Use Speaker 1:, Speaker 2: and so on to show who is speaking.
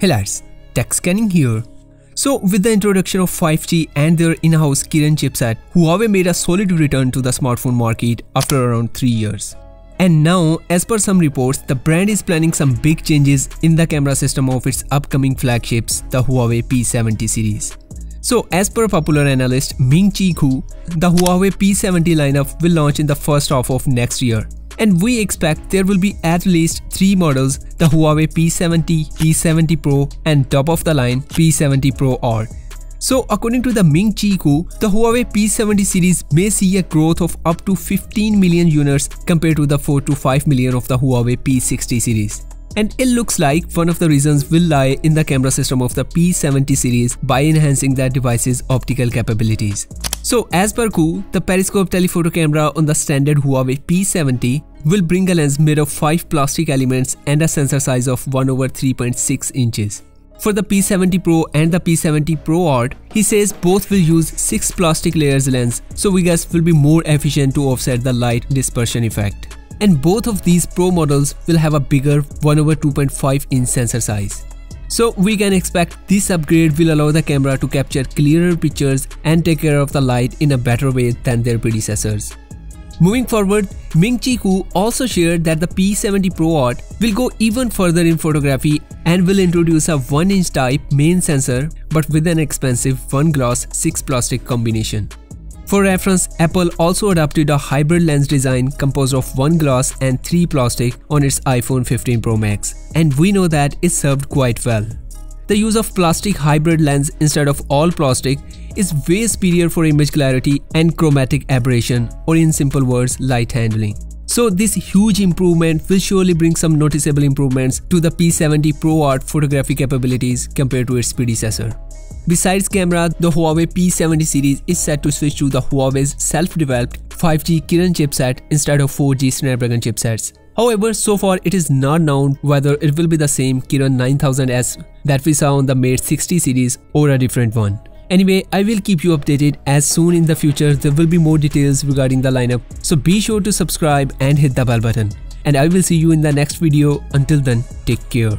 Speaker 1: Hey lads, Tech Scanning here. So with the introduction of 5G and their in-house Kirin chipset, Huawei made a solid return to the smartphone market after around 3 years. And now, as per some reports, the brand is planning some big changes in the camera system of its upcoming flagships, the Huawei P70 series. So as per popular analyst Ming Chi Kuo, the Huawei P70 lineup will launch in the first half of next year and we expect there will be at least 3 models the Huawei P70, P70 Pro and top of the line P70 Pro Art. So according to the Ming Chi Kuo, the Huawei P70 series may see a growth of up to 15 million units compared to the 4 to 5 million of the Huawei P60 series. And it looks like one of the reasons will lie in the camera system of the P70 series by enhancing that device's optical capabilities. So as per Kuo, the periscope telephoto camera on the standard Huawei P70 will bring a lens made of 5 plastic elements and a sensor size of 1 over 3.6 inches. For the P70 Pro and the P70 Pro Art, he says both will use 6 plastic layers lens so we guess will be more efficient to offset the light dispersion effect. And both of these Pro models will have a bigger 1 over 2.5 inch sensor size. So we can expect this upgrade will allow the camera to capture clearer pictures and take care of the light in a better way than their predecessors. Moving forward, Ming Chi Kuo also shared that the P70 Pro Art will go even further in photography and will introduce a 1-inch type main sensor but with an expensive 1 glass 6 plastic combination. For reference, Apple also adopted a hybrid lens design composed of 1 glass and 3 plastic on its iPhone 15 Pro Max, and we know that it served quite well. The use of plastic hybrid lens instead of all plastic is way superior for image clarity and chromatic aberration or in simple words light handling. So this huge improvement will surely bring some noticeable improvements to the P70 Pro Art photography capabilities compared to its predecessor. Besides camera, the Huawei P70 series is set to switch to the Huawei's self-developed 5G Kirin chipset instead of 4G Snapdragon chipsets. However, so far it is not known whether it will be the same Kirin 9000S that we saw on the Mate 60 series or a different one. Anyway, I will keep you updated as soon in the future there will be more details regarding the lineup. So be sure to subscribe and hit the bell button. And I will see you in the next video. Until then, take care.